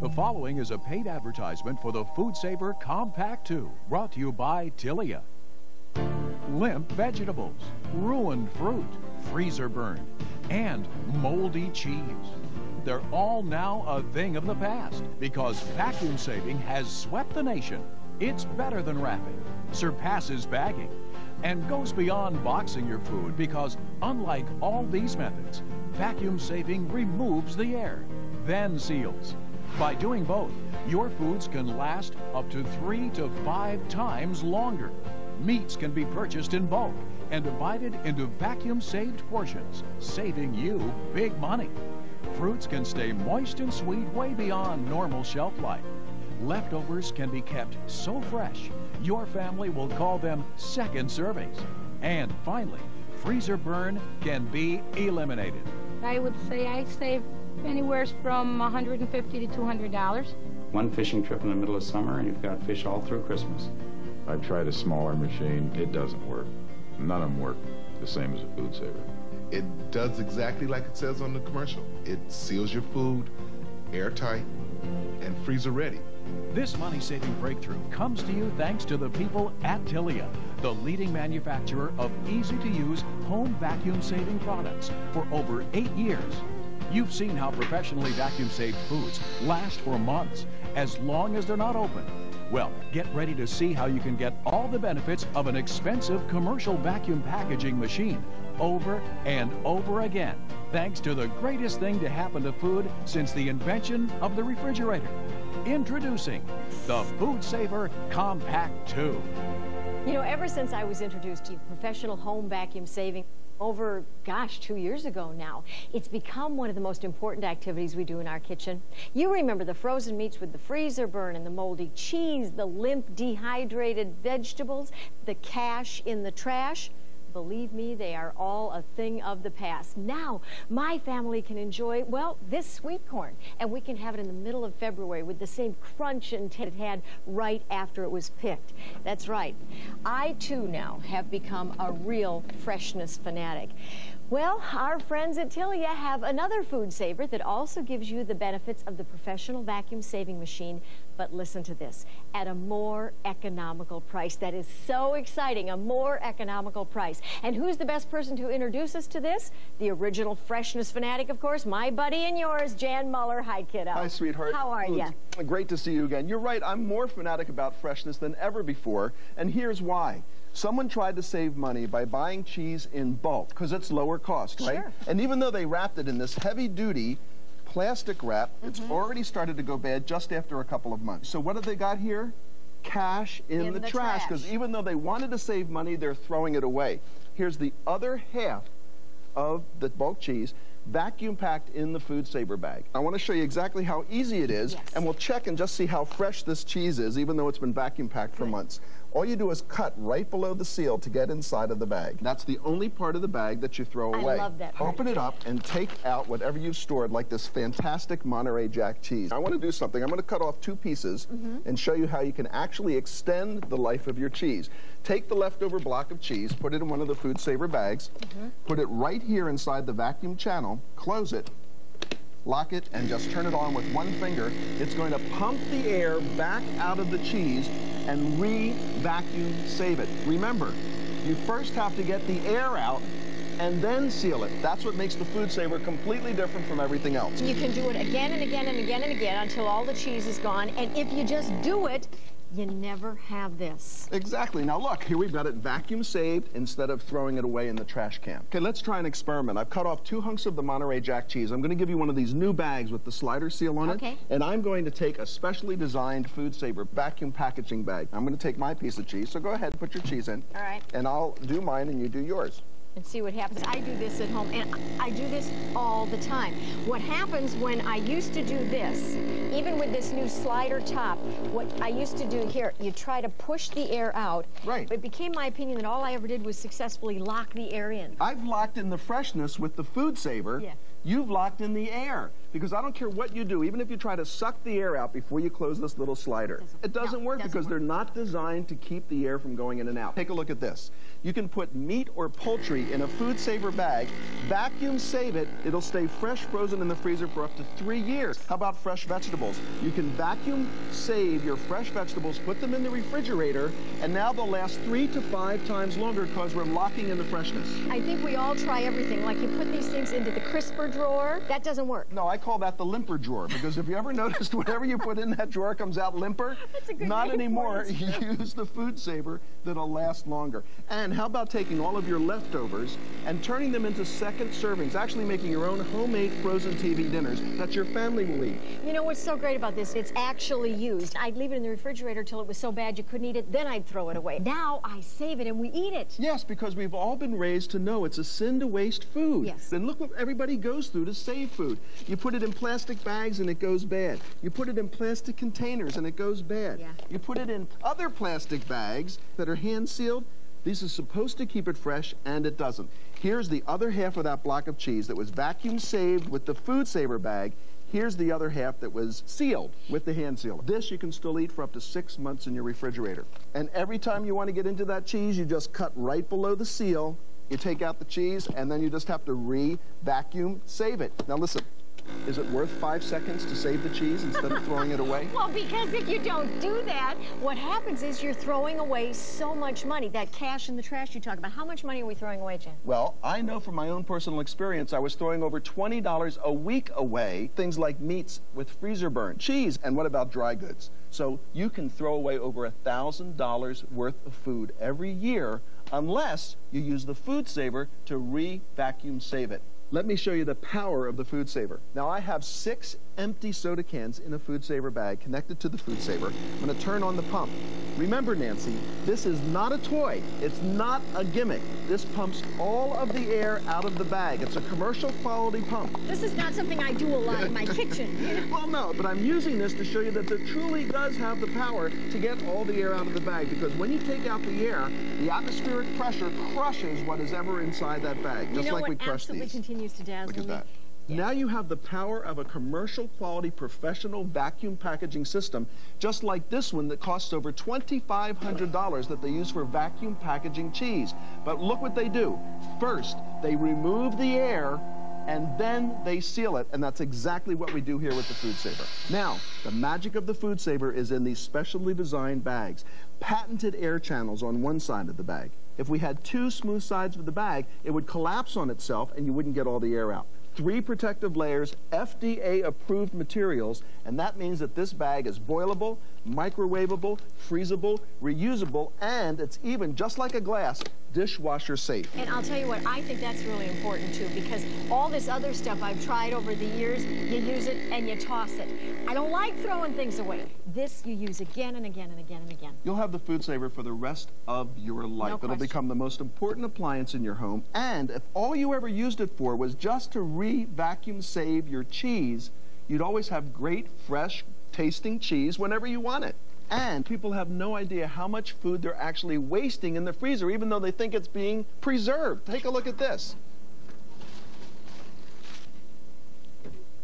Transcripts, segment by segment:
The following is a paid advertisement for the Food Saver Compact 2, brought to you by Tilia. Limp vegetables, ruined fruit, freezer burned, and moldy cheese. They're all now a thing of the past because vacuum saving has swept the nation. It's better than wrapping, surpasses bagging, and goes beyond boxing your food because unlike all these methods, vacuum saving removes the air, then seals. By doing both, your foods can last up to three to five times longer. Meats can be purchased in bulk and divided into vacuum-saved portions, saving you big money. Fruits can stay moist and sweet way beyond normal shelf life. Leftovers can be kept so fresh, your family will call them second servings. And finally, freezer burn can be eliminated. I would say I save anywhere from 150 to 200 dollars. One fishing trip in the middle of summer and you've got fish all through Christmas. I've tried a smaller machine. It doesn't work. None of them work the same as a food saver. It does exactly like it says on the commercial. It seals your food airtight and freezer ready. This money-saving breakthrough comes to you thanks to the people at Tilia, the leading manufacturer of easy-to-use home vacuum-saving products for over eight years. You've seen how professionally vacuum-saved foods last for months, as long as they're not open. Well, get ready to see how you can get all the benefits of an expensive commercial vacuum packaging machine over and over again, thanks to the greatest thing to happen to food since the invention of the refrigerator. Introducing the Food Saver Compact 2. You know, ever since I was introduced to professional home vacuum saving over, gosh, two years ago now, it's become one of the most important activities we do in our kitchen. You remember the frozen meats with the freezer burn and the moldy cheese, the limp dehydrated vegetables, the cash in the trash. Believe me, they are all a thing of the past. Now, my family can enjoy, well, this sweet corn, and we can have it in the middle of February with the same crunch and it had right after it was picked. That's right. I, too, now have become a real freshness fanatic. Well, our friends at Tilia have another food saver that also gives you the benefits of the professional vacuum saving machine. But listen to this, at a more economical price. That is so exciting, a more economical price. And who's the best person to introduce us to this? The original freshness fanatic, of course, my buddy and yours, Jan Muller. Hi, kiddo. Hi, sweetheart. How are you? Great to see you again. You're right, I'm more fanatic about freshness than ever before, and here's why. Someone tried to save money by buying cheese in bulk because it's lower cost, right? Sure. And even though they wrapped it in this heavy duty plastic wrap, it's Mm-hmm. already started to go bad just after a couple of months. So what have they got here? Cash in, In the, the trash because even though they wanted to save money, they're throwing it away. Here's the other half of the bulk cheese vacuum packed in the food saver bag. I want to show you exactly how easy it is Yes. and we'll check and just see how fresh this cheese is even though it's been vacuum packed for months. All you do is cut right below the seal to get inside of the bag. That's the only part of the bag that you throw away. I love that part. Open it up and take out whatever you've stored like this fantastic Monterey Jack cheese. I want to do something. I'm going to cut off two pieces Mm-hmm. and show you how you can actually extend the life of your cheese. Take the leftover block of cheese, put it in one of the food saver bags, Mm-hmm. put it right here inside the vacuum channel, close it, lock it, and just turn it on with one finger. It's going to pump the air back out of the cheese and re-vacuum save it. Remember, you first have to get the air out and then seal it. That's what makes the food saver completely different from everything else. You can do it again and again and again and again until all the cheese is gone. And if you just do it, you never have this. Exactly. Now look, here we've got it vacuum saved instead of throwing it away in the trash can. Okay, let's try an experiment. I've cut off two hunks of the Monterey Jack cheese. I'm going to give you one of these new bags with the slider seal on Okay. it. And I'm going to take a specially designed food saver vacuum packaging bag. I'm going to take my piece of cheese, so go ahead, and put your cheese in. All right. And I'll do mine and you do yours. And see what happens. I do this at home, and I do this all the time. What happens when I used to do this, even with this new slider top, what I used to do here, you try to push the air out. Right. It became my opinion that all I ever did was successfully lock the air in. I've locked in the freshness with the food saver. Yeah. You've locked in the air. because I don't care what you do, even if you try to suck the air out before you close this little slider, Doesn't- it doesn't no, work doesn't because work. they're not designed to keep the air from going in and out. Take a look at this. You can put meat or poultry in a food saver bag, vacuum save it, it'll stay fresh frozen in the freezer for up to three years. How about fresh vegetables? You can vacuum save your fresh vegetables, put them in the refrigerator, and now they'll last three to five times longer because we're locking in the freshness. I think we all try everything. Like you put these things into the crisper drawer. That doesn't work. No, I call that the limper drawer because if you ever noticed whatever you put in that drawer comes out limper, That's a good not anymore. it, it's true. Use the food saver that'll last longer. And how about taking all of your leftovers and turning them into second servings, actually making your own homemade frozen TV dinners that your family will eat. You know what's so great about this? It's actually used. I'd leave it in the refrigerator till it was so bad you couldn't eat it, then I'd throw it away. Now I save it and we eat it. Yes, because we've all been raised to know it's a sin to waste food. Yes. Then look what everybody goes through to save food. You put it in plastic bags and it goes bad. You put it in plastic containers and it goes bad. Yeah. You put it in other plastic bags that are hand sealed. These are supposed to keep it fresh and it doesn't. Here's the other half of that block of cheese that was vacuum saved with the food saver bag. Here's the other half that was sealed with the hand seal. This you can still eat for up to six months in your refrigerator. And every time you want to get into that cheese, you just cut right below the seal. You take out the cheese, and then you just have to re-vacuum save it. Now listen, is it worth five seconds to save the cheese instead of throwing it away? Well, because if you don't do that, what happens is you're throwing away so much money. That cash in the trash you talk about. How much money are we throwing away, Jen? Well, I know from my own personal experience, I was throwing over $20 a week away, things like meats with freezer burn, cheese, and what about dry goods? So you can throw away over $1,000 worth of food every year unless you use the food saver to re-vacuum save it. Let me show you the power of the food saver. Now I have six empty soda cans in a food saver bag connected to the food saver. I'm going to turn on the pump. Remember, Nancy, this is not a toy. It's not a gimmick. This pumps all of the air out of the bag. It's a commercial quality pump. This is not something I do a lot in my kitchen. you know? Well, no, but I'm using this to show you that it truly does have the power to get all the air out of the bag because when you take out the air, the atmospheric pressure crushes what is ever inside that bag, You just know like we crush absolutely these. continues to dazzle Look at me? That. Now you have the power of a commercial quality professional vacuum packaging system, just like this one that costs over $2,500 that they use for vacuum packaging cheese. But look what they do. First, they remove the air and then they seal it, and that's exactly what we do here with the Food Saver. Now, the magic of the Food Saver is in these specially designed bags. Patented air channels on one side of the bag. If we had two smooth sides of the bag, it would collapse on itself and you wouldn't get all the air out. Three protective layers, FDA approved materials, and that means that this bag is boilable, microwavable, freezable, reusable, and it's even, just like a glass, dishwasher safe. And I'll tell you what, I think that's really important too, because all this other stuff I've tried over the years, you use it and you toss it. I don't like throwing things away. This you use again and again and again and again. You'll have the food saver for the rest of your life. No It'll question. become the most important appliance in your home. And if all you ever used it for was just to re-vacuum save your cheese, you'd always have great, fresh, tasting cheese whenever you want it. And people have no idea how much food they're actually wasting in the freezer, even though they think it's being preserved. Take a look at this.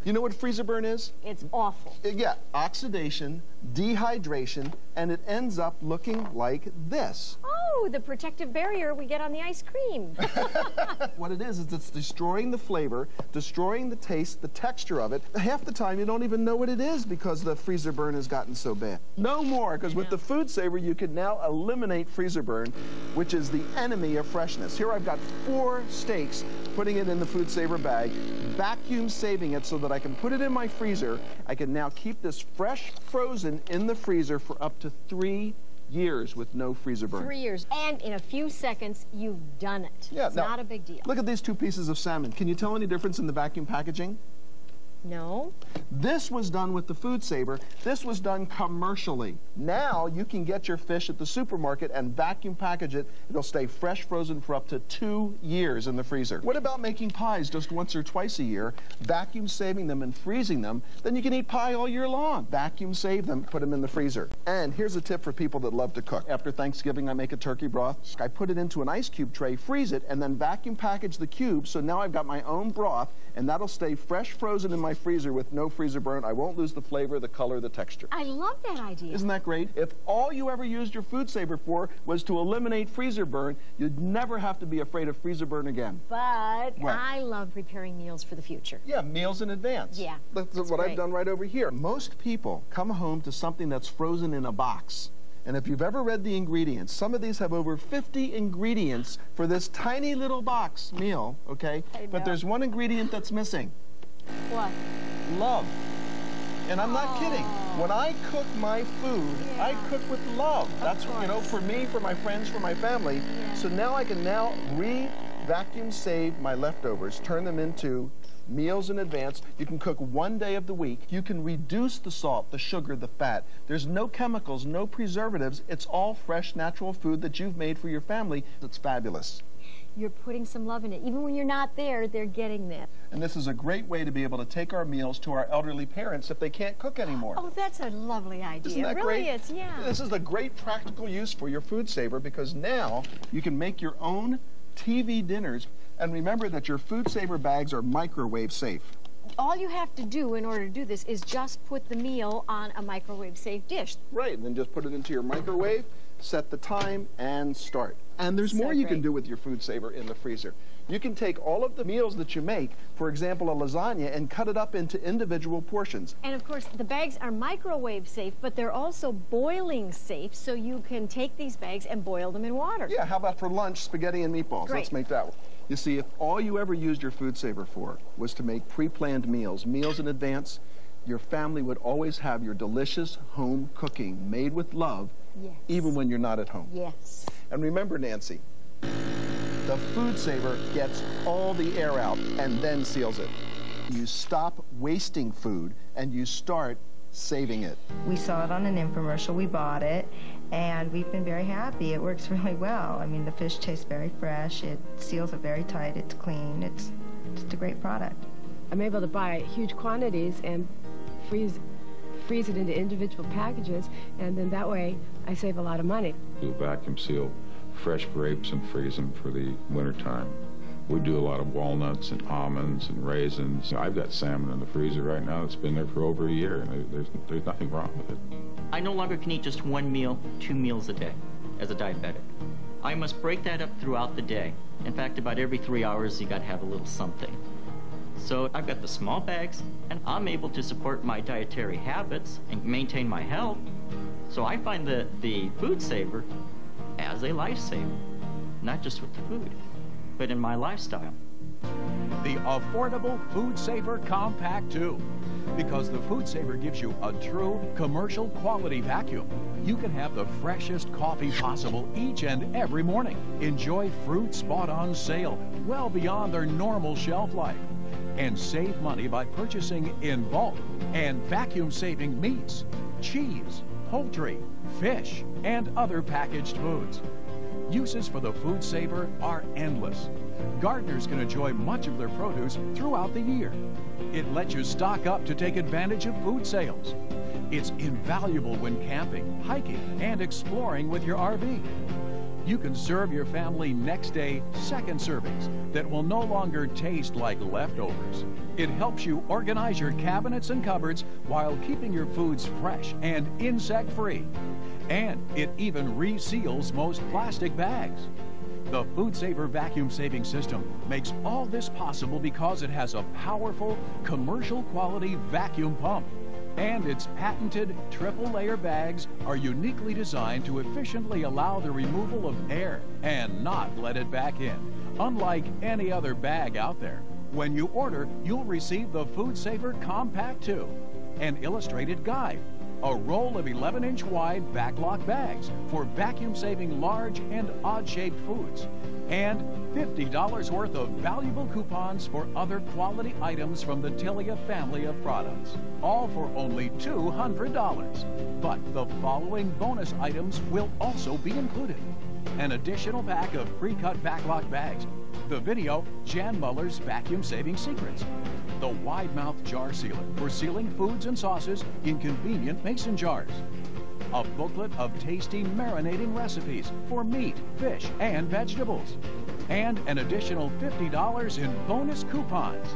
You know what freezer burn is? It's awful. Uh, Yeah, oxidation, dehydration, and it ends up looking like this. Oh, the protective barrier we get on the ice cream. What it is, is it's destroying the flavor, destroying the taste, the texture of it. Half the time, you don't even know what it is because the freezer burn has gotten so bad. No more, because with the food saver, you can now eliminate freezer burn, which is the enemy of freshness. Here I've got four steaks, putting it in the food saver bag, vacuum saving it so that I can put it in my freezer. I can now keep this fresh, frozen in the freezer for up to three years with no freezer burn. Three years. And in a few seconds, you've done it. Yeah, it's now, not a big deal. Look at these two pieces of salmon. Can you tell any difference in the vacuum packaging? No? This was done with the food saver. This was done commercially. Now you can get your fish at the supermarket and vacuum package it. It'll stay fresh frozen for up to two years in the freezer. What about making pies just once or twice a year, vacuum saving them and freezing them? Then you can eat pie all year long. Vacuum save them, put them in the freezer. And here's a tip for people that love to cook. After Thanksgiving, I make a turkey broth. I put it into an ice cube tray, freeze it, and then vacuum package the cube. So now I've got my own broth, and that'll stay fresh frozen in my freezer with no freezer burn. I won't lose the flavor, the color, the texture. I love that idea. Isn't that great? If all you ever used your food saver for was to eliminate freezer burn, you'd never have to be afraid of freezer burn again. But What? I love preparing meals for the future. Yeah, meals in advance. Yeah, That's, that's what I've done right over here. Most people come home to something that's frozen in a box. And if you've ever read the ingredients, some of these have over 50 ingredients for this tiny little box meal, okay? But there's one ingredient that's missing What? love. And I'm not kidding. Oh. When I cook my food, I cook with love. That's, you know, for me, for my friends, for my family. Yeah. So now I can now re-vacuum save my leftovers, turn them into meals in advance. You can cook one day of the week. You can reduce the salt, the sugar, the fat. There's no chemicals, no preservatives. It's all fresh, natural food that you've made for your family. It's fabulous. You're putting some love in it. Even when you're not there, they're getting this. And this is a great way to be able to take our meals to our elderly parents if they can't cook anymore. Oh, that's a lovely idea. Isn't that it really great? is, yeah. This is a great practical use for your food saver because now you can make your own TV dinners. And remember that your food saver bags are microwave safe. All you have to do in order to do this is just put the meal on a microwave safe dish. Right, and then just put it into your microwave, set the time, and start. And there's So more you can do with your food saver in the freezer. You can take all of the meals that you make, for example, a lasagna, and cut it up into individual portions. And of course, the bags are microwave safe, but they're also boiling safe, so you can take these bags and boil them in water. Yeah, how about for lunch, spaghetti and meatballs? Great. Let's make that one. You see, if all you ever used your food saver for was to make pre-planned meals, meals in advance, your family would always have your delicious home cooking made with love, Yes. even when you're not at home. Yes. And remember, Nancy, the food saver gets all the air out and then seals it. You stop wasting food and you start saving it. We saw it on an infomercial, we bought it, and we've been very happy. It works really well. I mean, the fish tastes very fresh, it seals it very tight, it's clean, it's just a great product. I'm able to buy huge quantities and freeze freeze it into individual packages, and then that way I save a lot of money. We vacuum seal fresh grapes and freeze them for the wintertime. We do a lot of walnuts and almonds and raisins. I've got salmon in the freezer right now that's been there for over a year, and there's, there's nothing wrong with it. I no longer can eat just one meal, two meals a day as a diabetic. I must break that up throughout the day. In fact, about every three hours, you got to have a little something. So I've got the small bags, and I'm able to support my dietary habits and maintain my health. So I find the, the food saver as a lifesaver, not just with the food, but in my lifestyle. The affordable Food Saver Compact 2. Because the Food Saver gives you a true commercial quality vacuum. You can have the freshest coffee possible each and every morning. Enjoy fruits bought on sale, well beyond their normal shelf life. And save money by purchasing in bulk and vacuum saving meats, cheese, poultry, fish, and other packaged foods. Uses for the food saver are endless. Gardeners can enjoy much of their produce throughout the year. It lets you stock up to take advantage of food sales. It's invaluable when camping, hiking, and exploring with your RV. You can serve your family next day second servings that will no longer taste like leftovers. It helps you organize your cabinets and cupboards while keeping your foods fresh and insect free. And it even reseals most plastic bags. The Food Saver vacuum saving system makes all this possible because it has a powerful commercial quality vacuum pump. And its patented triple layer bags are uniquely designed to efficiently allow the removal of air and not let it back in, unlike any other bag out there. When you order, you'll receive the Food Saver Compact 2, an illustrated guide, a roll of 11 inch wide backlock bags for vacuum saving large and odd shaped foods, and $50 worth of valuable coupons for other quality items from the Tilia family of products, all for only $200. But the following bonus items will also be included. An additional pack of pre cut backlock bags, the video Jan Muller's Vacuum Saving Secrets, the wide mouth jar sealer for sealing foods and sauces in convenient mason jars, a booklet of tasty marinating recipes for meat, fish, and vegetables, and an additional $50 in bonus coupons.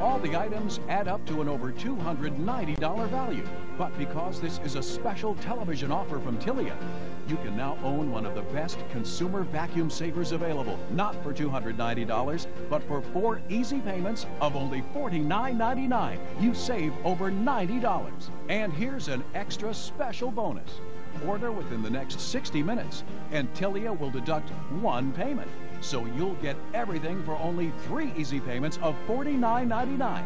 All the items add up to an over $290 value. But because this is a special television offer from Tilia, you can now own one of the best consumer vacuum savers available. Not for $290, but for four easy payments of only $49.99. You save over $90. And here's an extra special bonus. Order within the next 60 minutes, and Tilia will deduct one payment. So you'll get everything for only three easy payments of $49.99.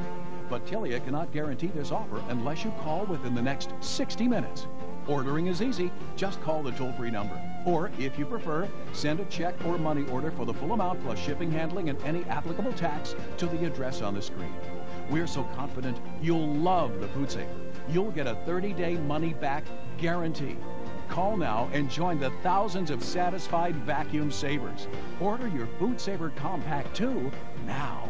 But Tilia cannot guarantee this offer unless you call within the next 60 minutes. Ordering is easy. Just call the toll-free number. Or, if you prefer, send a check or money order for the full amount plus shipping, handling, and any applicable tax to the address on the screen. We're so confident you'll love the Food Saver. You'll get a 30-day money-back guarantee. Call now and join the thousands of satisfied vacuum savers. Order your Food Saver Compact 2 now.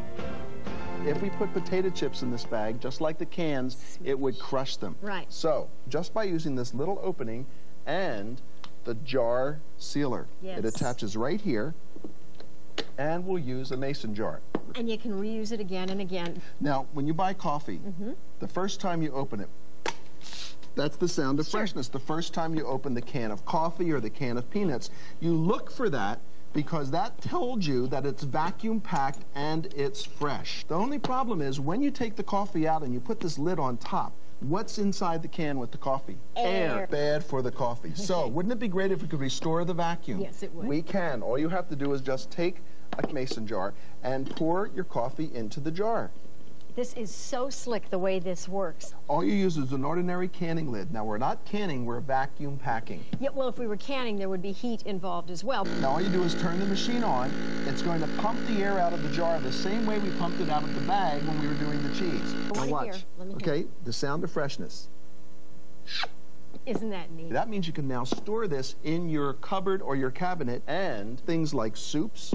If we put potato chips in this bag, just like the cans, it would crush them. Right. So, just by using this little opening and the jar sealer, Yes. it attaches right here, and we'll use a mason jar. And you can reuse it again and again. Now, when you buy coffee, mm-hmm. the first time you open it, that's the sound of freshness. The first time you open the can of coffee or the can of peanuts, you look for that because that told you that it's vacuum packed and it's fresh. The only problem is when you take the coffee out and you put this lid on top, what's inside the can with the coffee? Air. Bad for the coffee. So, wouldn't it be great if we could restore the vacuum? Yes, it would. We can. All you have to do is just take a mason jar and pour your coffee into the jar. This is so slick the way this works. All you use is an ordinary canning lid. Now, we're not canning, we're vacuum packing. Yeah, well, if we were canning, there would be heat involved as well. Now, all you do is turn the machine on. It's going to pump the air out of the jar the same way we pumped it out of the bag when we were doing the cheese. Now, watch. hear. Let me hear. Okay, the sound of freshness. Isn't that neat? That means you can now store this in your cupboard or your cabinet and things like soups,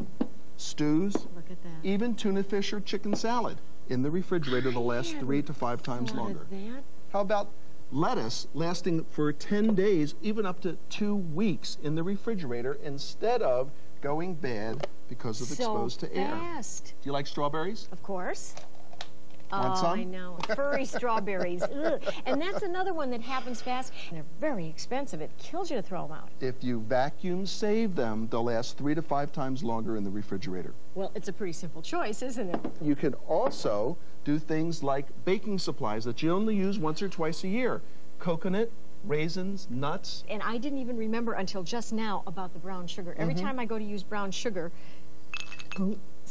stews, Look at that. even tuna fish or chicken salad in the refrigerator to last three to five times longer. that. How about lettuce lasting for 10 days, even up to two weeks in the refrigerator instead of going bad because of so exposed to air? fast. Do you like strawberries? Of course. Want oh, some? I know. Furry strawberries. Ugh. And that's another one that happens fast. And they're very expensive. It kills you to throw them out. If you vacuum save them, they'll last three to five times longer in the refrigerator. Well, it's a pretty simple choice, isn't it? You can also do things like baking supplies that you only use once or twice a year. Coconut, raisins, nuts. And I didn't even remember until just now about the brown sugar. Every Mm-hmm. time I go to use brown sugar,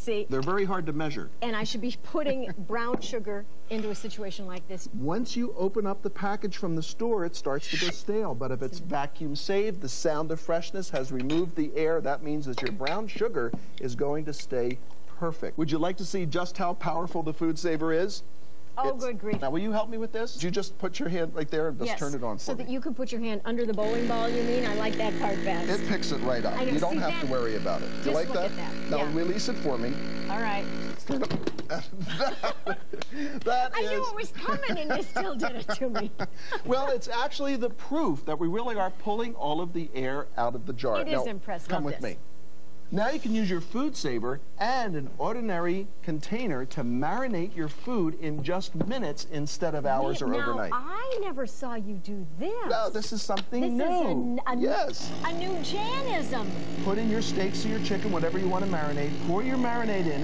see, They're very hard to measure. and I should be putting brown sugar into a situation like this. Once you open up the package from the store, it starts to go stale. But if it's vacuum saved, the sound of freshness has removed the air. That means that your brown sugar is going to stay perfect. Would you like to see just how powerful the food saver is? Oh, It's- good grief. Now, will you help me with this? Did you just put your hand right there and just yes. turn it on for so me? that you can put your hand under the bowling ball, you mean? I like that part best. It picks it right up. You don't have to worry about it. Do you like that? at that. Now Yeah. release it for me. All right. that I knew it was coming and you still did it to me. well, it's actually the proof that we really are pulling all of the air out of the jar. It is Now, impressive. Come with this. me. Now you can use your food saver and an ordinary container to marinate your food in just minutes instead of hours or now, overnight. I never saw you do this. No, this is something new. This new. is a, a yes. a new Janism. Put in your steaks or your chicken, whatever you want to marinate. Pour your marinade in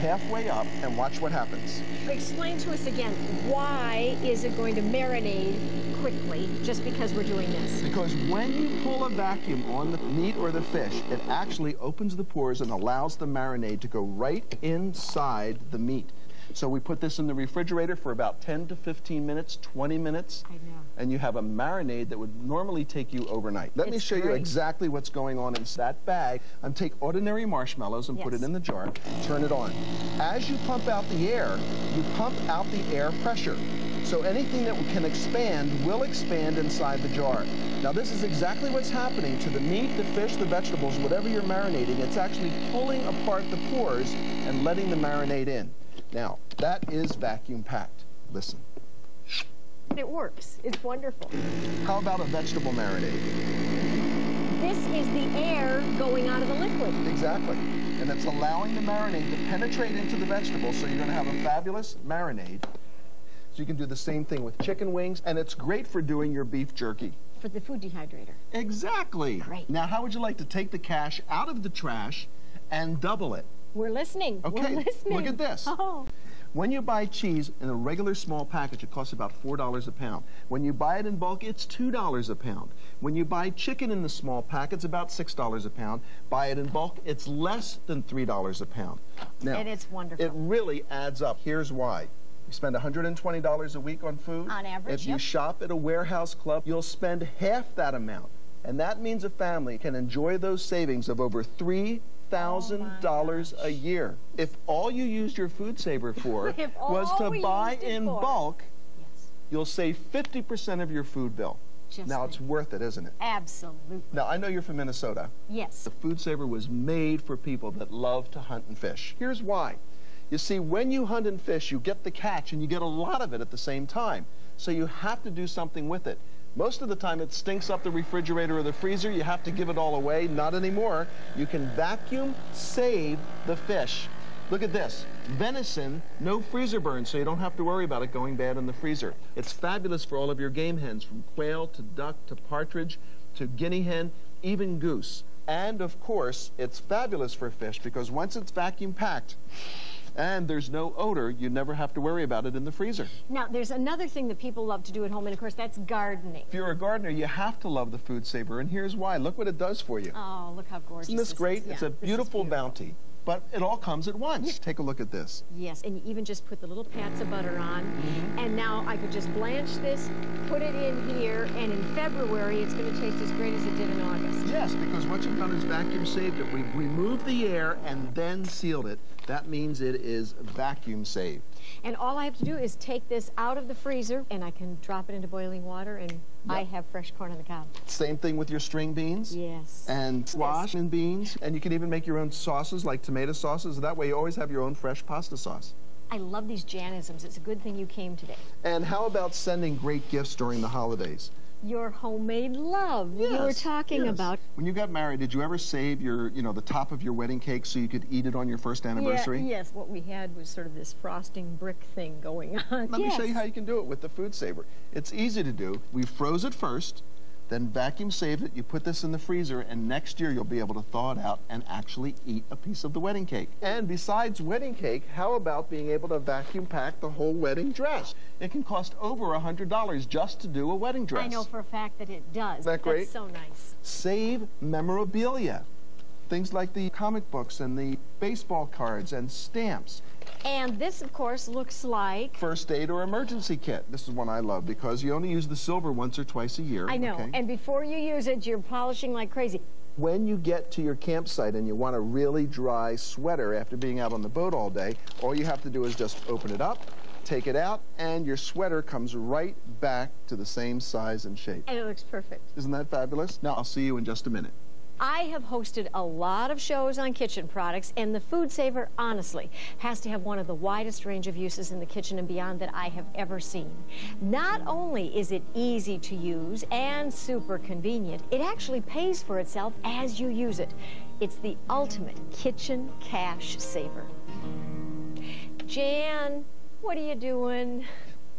halfway up and watch what happens. Explain to us again, why is it going to marinate quickly just because we're doing this? Because when you pull a vacuum on the meat or the fish, it actually opens the pores and allows the marinade to go right inside the meat. So we put this in the refrigerator for about 10 to 15 minutes, 20 minutes, I know. and you have a marinade that would normally take you overnight. Let me It's show you exactly what's going on in that bag. I'm take ordinary marshmallows and put it in the jar, turn it on. As you pump out the air, you pump out the air pressure. So anything that can expand will expand inside the jar. Now this is exactly what's happening to the meat, the fish, the vegetables, whatever you're marinating. It's actually pulling apart the pores and letting the marinade in. Now, that is vacuum packed. Listen. It works. It's wonderful. How about a vegetable marinade? This is the air going out of the liquid. Exactly. and it's allowing the marinade to penetrate into the vegetable, so you're going to have a fabulous marinade. So you can do the same thing with chicken wings, and it's great for doing your beef jerky. For the food dehydrator. Exactly. Great. Now, how would you like to take the cash out of the trash and double it? We're listening. Okay, We're listening. look at this. Oh. When you buy cheese in a regular small package, it costs about $4 a pound. When you buy it in bulk, it's $2 a pound. When you buy chicken in the small pack, it's about $6 a pound. Buy it in bulk, it's less than $3 a pound. Now, And it's wonderful. It really adds up. Here's why. You spend $120 a week on food. On average, If you yep. shop at a warehouse club, you'll spend half that amount. And that means a family can enjoy those savings of over $3,000 a year. If all you used your food saver for was to buy in for. bulk, Yes. you'll save 50% of your food bill. Just now, it's worth it, isn't it? Absolutely. Now, I know you're from Minnesota. Yes. The Food Saver was made for people that love to hunt and fish. Here's why. You see, when you hunt and fish, you get the catch and you get a lot of it at the same time. So you have to do something with it. Most of the time it stinks up the refrigerator or the freezer. You have to give it all away. Not anymore. You can vacuum save the fish. Look at this. Venison, no freezer burn, so you don't have to worry about it going bad in the freezer. It's fabulous for all of your game hens, from quail to duck to partridge to guinea hen, even goose. And of course, it's fabulous for fish because once it's vacuum packed and there's no odor, you never have to worry about it in the freezer. Now, there's another thing that people love to do at home, and of course, that's gardening. If you're a gardener, you have to love the Food Saver, and here's why. Look what it does for you. Oh, look how gorgeous Isn't this is. great? Yeah, it's a this is beautiful bounty, but it all comes at once. Take a look at this. Yes, and you even just put the little pats of butter on. Mm-hmm. And now I could just blanch this, put it in here, and in February it's going to taste as great as it did in August. Yes, because what you've done is vacuum saved it. We've removed the air and then sealed it. That means it is vacuum saved. And all I have to do is take this out of the freezer, and I can drop it into boiling water, and I have fresh corn on the cob. Same thing with your string beans. Yes. And squash and beans. And you can even make your own sauces like tomato sauces. That way you always have your own fresh pasta sauce. I love these Janisms. It's a good thing you came today. And how about sending great gifts during the holidays? Your homemade love you were Yes, talking yes. about. When you got married, did you ever save your, you know, the top of your wedding cake so you could eat it on your first anniversary? Yeah, yes, what we had was sort of this frosting brick thing going on. Let me show you how you can do it with the Food Saver. It's easy to do. We froze it first, then vacuum saved it. You put this in the freezer, and next year you'll be able to thaw it out and actually eat a piece of the wedding cake. And besides wedding cake, how about being able to vacuum pack the whole wedding dress? It can cost over a $100 just to do a wedding dress. I know for a fact that it does. Isn't that great? That's so nice. Save memorabilia. Things like the comic books and the baseball cards and stamps. And this, of course, looks like. First aid or emergency kit. This is one I love because you only use the silver once or twice a year. I know. okay? And before you use it, you're polishing like crazy. when you get to your campsite and you want a really dry sweater after being out on the boat all day, all you have to do is just open it up, take it out, and your sweater comes right back to the same size and shape. And it looks perfect. Isn't that fabulous? Now, I'll see you in just a minute. I have hosted a lot of shows on kitchen products, and the Food Saver, honestly, has to have one of the widest range of uses in the kitchen and beyond that I have ever seen. Not only is it easy to use and super convenient, it actually pays for itself as you use it. It's the ultimate kitchen cash saver. Jan, what are you doing?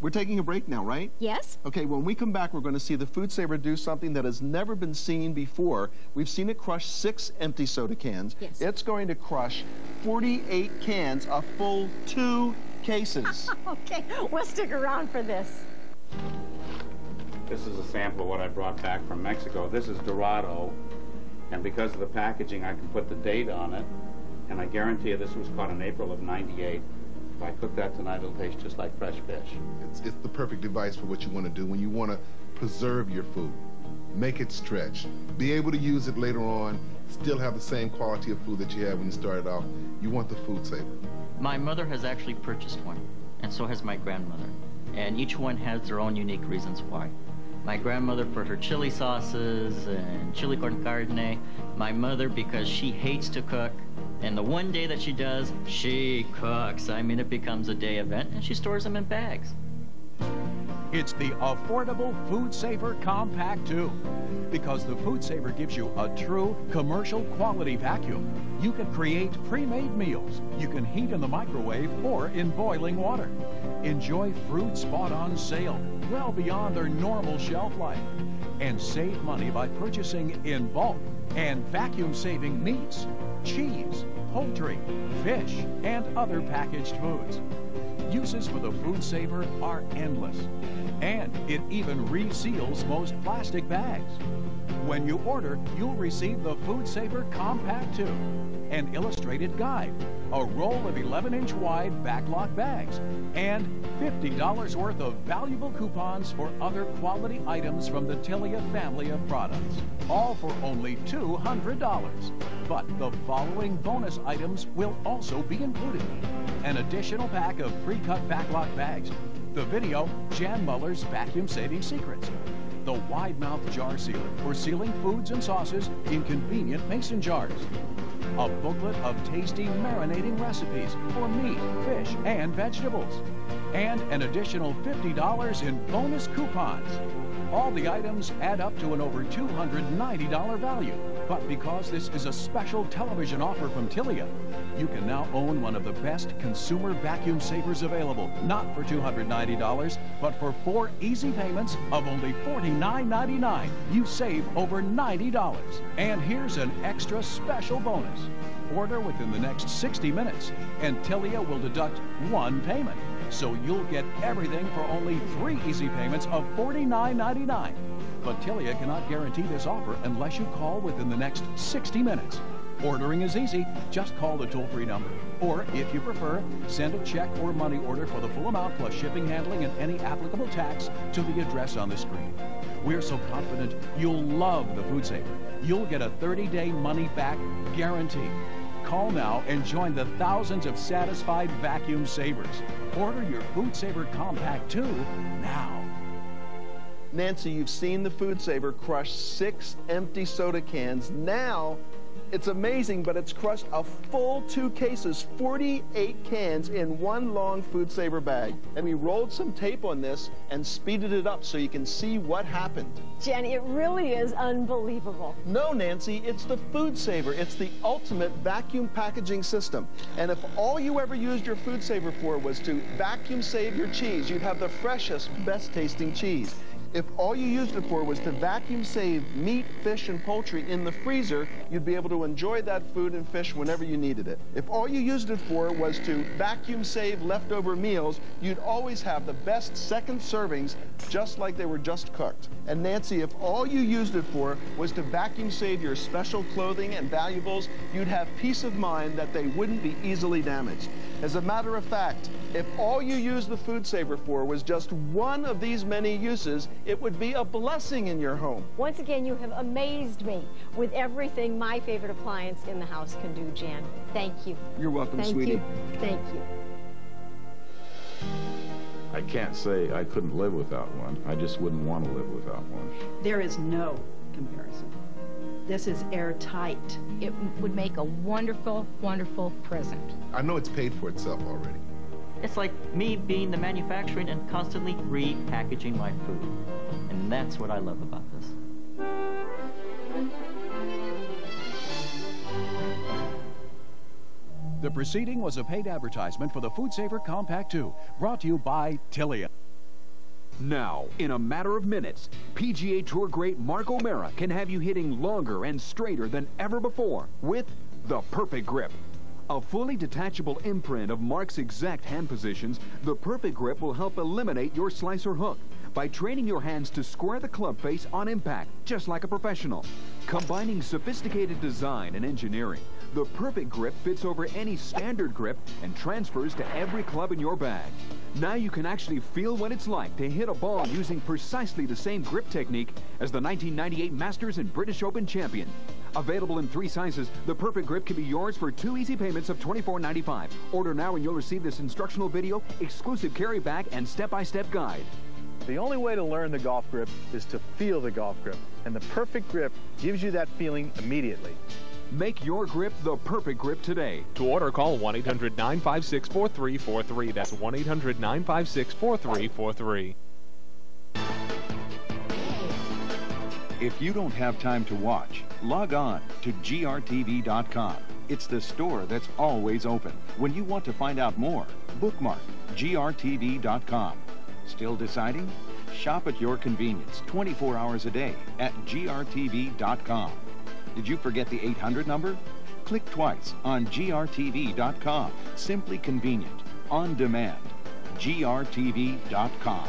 We're taking a break now, right? Yes? Okay, when we come back, we're going to see the Food Saver do something that has never been seen before. We've seen it crush six empty soda cans. Yes. It's going to crush 48 cans, a full two cases. Okay, we'll stick around for this. This is a sample of what I brought back from Mexico. This is Dorado, and because of the packaging, I can put the date on it, and I guarantee you this was caught in April of 98. If I cook that tonight, it'll taste just like fresh fish. It's, it's the perfect device for what you want to do when you want to preserve your food. Make it stretch. Be able to use it later on, still have the same quality of food that you had when you started off. You want the food saver. My mother has actually purchased one, and so has my grandmother. And each one has their own unique reasons why. My grandmother for her chili sauces and chili con carne. My mother because she hates to cook. And the one day that she does, she cooks. I mean, it becomes a day event, and she stores them in bags. It's the affordable Food Saver Compact 2. Because the Food Saver gives you a true commercial quality vacuum. You can create pre-made meals. You can heat in the microwave or in boiling water. Enjoy fruits bought on sale, well beyond their normal shelf life. And save money by purchasing in bulk and vacuum-saving meats, cheese, poultry, fish, and other packaged foods. Uses for the Food Saver are endless. And it even reseals most plastic bags. When you order, you'll receive the Food Saver Compact 2, an illustrated guide, a roll of 11-inch wide backlot bags, and $50 worth of valuable coupons for other quality items from the Tilia family of products, all for only $200. But the following bonus items will also be included. An additional pack of pre-cut backlot bags, the video Jan Muller's Vacuum Saving Secrets, the wide mouth jar sealer for sealing foods and sauces in convenient mason jars, a booklet of tasty marinating recipes for meat, fish, and vegetables, and an additional $50 in bonus coupons. All the items add up to an over $290 value. But because this is a special television offer from Tilia, you can now own one of the best consumer vacuum savers available, not for $290, but for four easy payments of only $49.99. You save over $90. And here's an extra special bonus. Order within the next 60 minutes, and Tilia will deduct one payment. So you'll get everything for only three easy payments of $49.99. But Tilia cannot guarantee this offer unless you call within the next 60 minutes. Ordering is easy. Just call the toll-free number. Or, if you prefer, send a check or money order for the full amount plus shipping, handling, and any applicable tax to the address on the screen. We're so confident you'll love the Food Saver. You'll get a 30-day money-back guarantee. Call now and join the thousands of satisfied vacuum savers. Order your Food Saver Compact 2 now. Nancy, you've seen the Food Saver crush six empty soda cans. Now, it's amazing, but it's crushed a full two cases, 48 cans in one long Food Saver bag. And we rolled some tape on this and speeded it up so you can see what happened. Jen, it really is unbelievable. No, Nancy, it's the Food Saver. It's the ultimate vacuum packaging system. And if all you ever used your Food Saver for was to vacuum save your cheese, you'd have the freshest, best tasting cheese. If all you used it for was to vacuum save meat, fish, and poultry in the freezer, you'd be able to enjoy that food and fish whenever you needed it. If all you used it for was to vacuum save leftover meals, you'd always have the best second servings just like they were just cooked. And Nancy, if all you used it for was to vacuum save your special clothing and valuables, you'd have peace of mind that they wouldn't be easily damaged. As a matter of fact, if all you used the Food Saver for was just one of these many uses, it would be a blessing in your home. Once again, you have amazed me with everything my favorite appliance in the house can do, Jan. Thank you. You're welcome, Thank sweetie. you. Thank you. I can't say I couldn't live without one. I just wouldn't want to live without one. There is no comparison. This is airtight. It would make a wonderful, wonderful present. I know it's paid for itself already. It's like me being the manufacturing and constantly repackaging my food. And that's what I love about this. The proceeding was a paid advertisement for the Food Saver Compact 2, brought to you by Tilia. Now, in a matter of minutes, PGA Tour great Mark O'Meara can have you hitting longer and straighter than ever before with the Perfect Grip. A fully detachable imprint of Mark's exact hand positions, the Perfect Grip will help eliminate your slicer hook by training your hands to square the club face on impact, just like a professional. Combining sophisticated design and engineering, the Perfect Grip fits over any standard grip and transfers to every club in your bag. Now you can actually feel what it's like to hit a ball using precisely the same grip technique as the 1998 Masters and British Open champion. Available in three sizes, the Perfect Grip can be yours for two easy payments of $24.95. Order now and you'll receive this instructional video, exclusive carry bag, and step-by-step guide. The only way to learn the golf grip is to feel the golf grip, and the perfect grip gives you that feeling immediately. Make your grip the perfect grip today. To order, call 1-800-956-4343. That's 1-800-956-4343. If you don't have time to watch, log on to grtv.com. It's the store that's always open. When you want to find out more, bookmark grtv.com. Still deciding? Shop at your convenience 24 hours a day at grtv.com. Did you forget the 800 number? Click twice on grtv.com. Simply convenient, on demand. grtv.com.